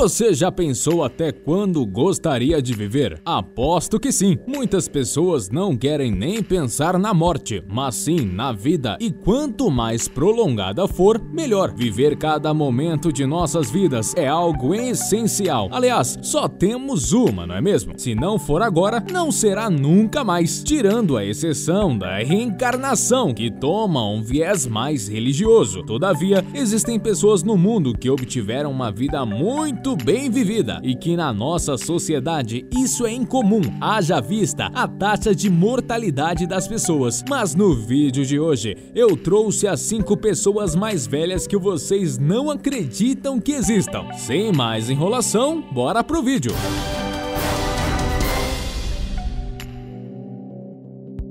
Você já pensou até quando gostaria de viver? Aposto que sim. Muitas pessoas não querem nem pensar na morte, mas sim na vida. E quanto mais prolongada for, melhor. Viver cada momento de nossas vidas é algo essencial. Aliás, só temos uma, não é mesmo? Se não for agora, não será nunca mais. Tirando a exceção da reencarnação, que toma um viés mais religioso. Todavia, existem pessoas no mundo que obtiveram uma vida muito muito bem vivida e que na nossa sociedade isso é incomum, haja vista a taxa de mortalidade das pessoas. Mas no vídeo de hoje eu trouxe as 5 pessoas mais velhas que vocês não acreditam que existam. Sem mais enrolação, bora pro vídeo.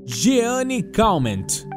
Jeanne Calment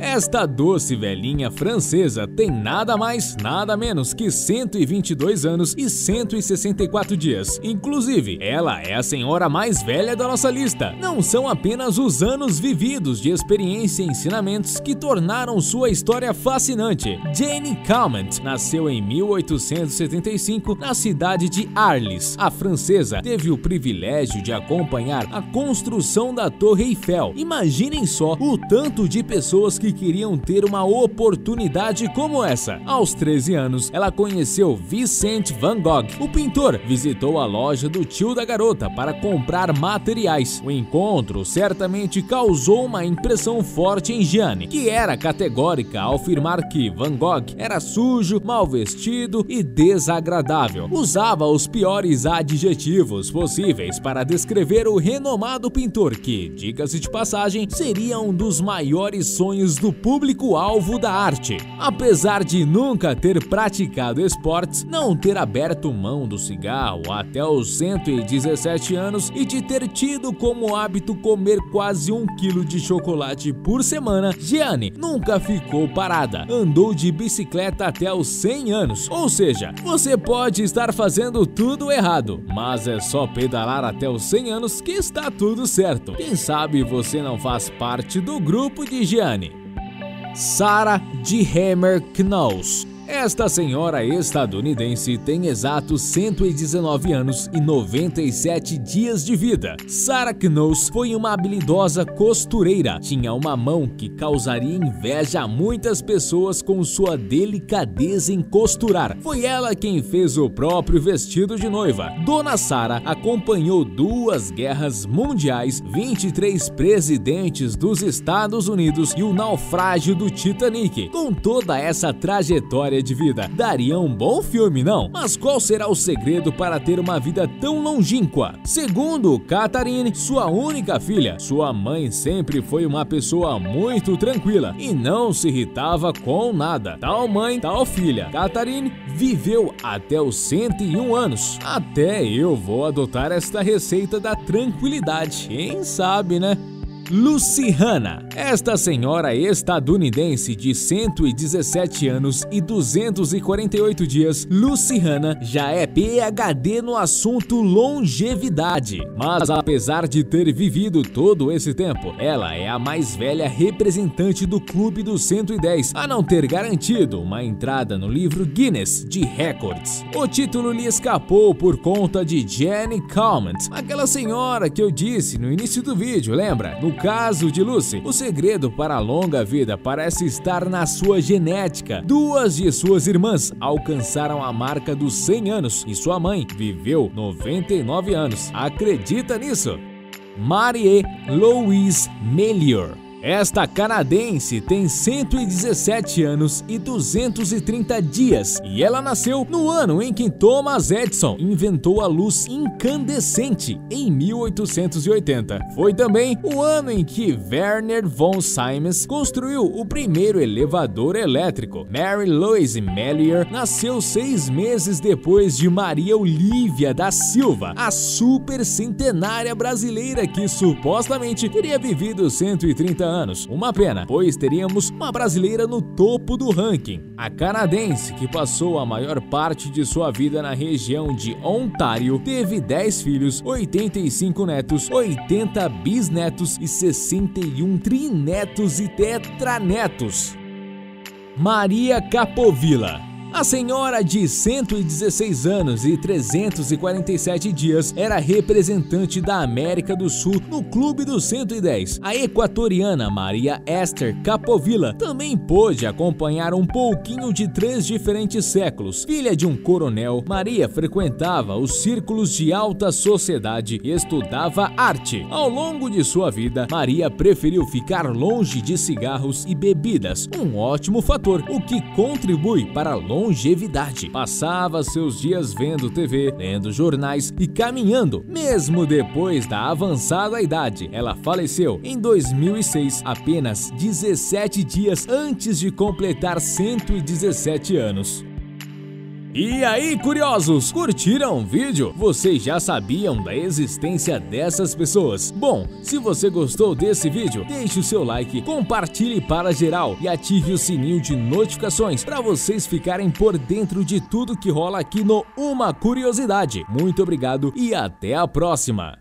esta doce velhinha francesa tem nada mais, nada menos que 122 anos e 164 dias. Inclusive, ela é a senhora mais velha da nossa lista. Não são apenas os anos vividos de experiência e ensinamentos que tornaram sua história fascinante. Jane Calment nasceu em 1875 na cidade de Arles. A francesa teve o privilégio de acompanhar a construção da Torre Eiffel. Imaginem só o tanto de pessoas que queriam ter uma oportunidade como essa. Aos 13 anos, ela conheceu Vincent van Gogh. O pintor visitou a loja do tio da garota para comprar materiais. O encontro certamente causou uma impressão forte em Jeanne, que era categórica ao afirmar que Van Gogh era sujo, mal vestido e desagradável. Usava os piores adjetivos possíveis para descrever o renomado pintor que, diga-se de passagem, seria um dos maiores sonhos do público-alvo da arte. Apesar de nunca ter praticado esportes, não ter aberto mão do cigarro até os 117 anos e de ter tido como hábito comer quase um quilo de chocolate por semana, Gianni nunca ficou parada. Andou de bicicleta até os 100 anos. Ou seja, você pode estar fazendo tudo errado, mas é só pedalar até os 100 anos que está tudo certo. Quem sabe você não faz parte do grupo de Gianni. Sarah de Hammer Knowles esta senhora estadunidense tem exatos 119 anos e 97 dias de vida. Sarah Knowles foi uma habilidosa costureira. Tinha uma mão que causaria inveja a muitas pessoas com sua delicadeza em costurar. Foi ela quem fez o próprio vestido de noiva. Dona Sarah acompanhou duas guerras mundiais, 23 presidentes dos Estados Unidos e o naufrágio do Titanic. Com toda essa trajetória de vida. Daria um bom filme, não? Mas qual será o segredo para ter uma vida tão longínqua? Segundo Catherine, sua única filha, sua mãe sempre foi uma pessoa muito tranquila e não se irritava com nada. Tal mãe, tal filha. Catherine viveu até os 101 anos. Até eu vou adotar esta receita da tranquilidade. Quem sabe, né? Lucy Hanna. Esta senhora estadunidense de 117 anos e 248 dias, Lucy Hanna já é PhD no assunto longevidade. Mas apesar de ter vivido todo esse tempo, ela é a mais velha representante do Clube dos 110 a não ter garantido uma entrada no livro Guinness de Records. O título lhe escapou por conta de Jenny Calment, aquela senhora que eu disse no início do vídeo, lembra? No caso de Lucy, o segredo para a longa vida parece estar na sua genética. Duas de suas irmãs alcançaram a marca dos 100 anos e sua mãe viveu 99 anos. Acredita nisso? Marie Louise Melior esta canadense tem 117 anos e 230 dias e ela nasceu no ano em que Thomas Edison inventou a luz incandescente, em 1880. Foi também o ano em que Werner von Siemens construiu o primeiro elevador elétrico. Mary Louise Mellier nasceu seis meses depois de Maria Olívia da Silva, a super centenária brasileira que supostamente teria vivido 130 anos. Uma pena, pois teríamos uma brasileira no topo do ranking. A canadense, que passou a maior parte de sua vida na região de Ontário, teve 10 filhos, 85 netos, 80 bisnetos e 61 trinetos e tetranetos. Maria Capovilla A senhora de 116 anos e 347 dias era representante da América do Sul no Clube dos 110. A equatoriana Maria Esther Capovilla também pôde acompanhar um pouquinho de três diferentes séculos. Filha de um coronel, Maria frequentava os círculos de alta sociedade e estudava arte. Ao longo de sua vida, Maria preferiu ficar longe de cigarros e bebidas, um ótimo fator, o que contribui para longe longevidade. Passava seus dias vendo TV, lendo jornais e caminhando, mesmo depois da avançada idade. Ela faleceu em 2006, apenas 17 dias antes de completar 117 anos. E aí, curiosos, curtiram o vídeo? Vocês já sabiam da existência dessas pessoas? Bom, se você gostou desse vídeo, deixe o seu like, compartilhe para geral e ative o sininho de notificações para vocês ficarem por dentro de tudo que rola aqui no Uma Curiosidade. Muito obrigado e até a próxima!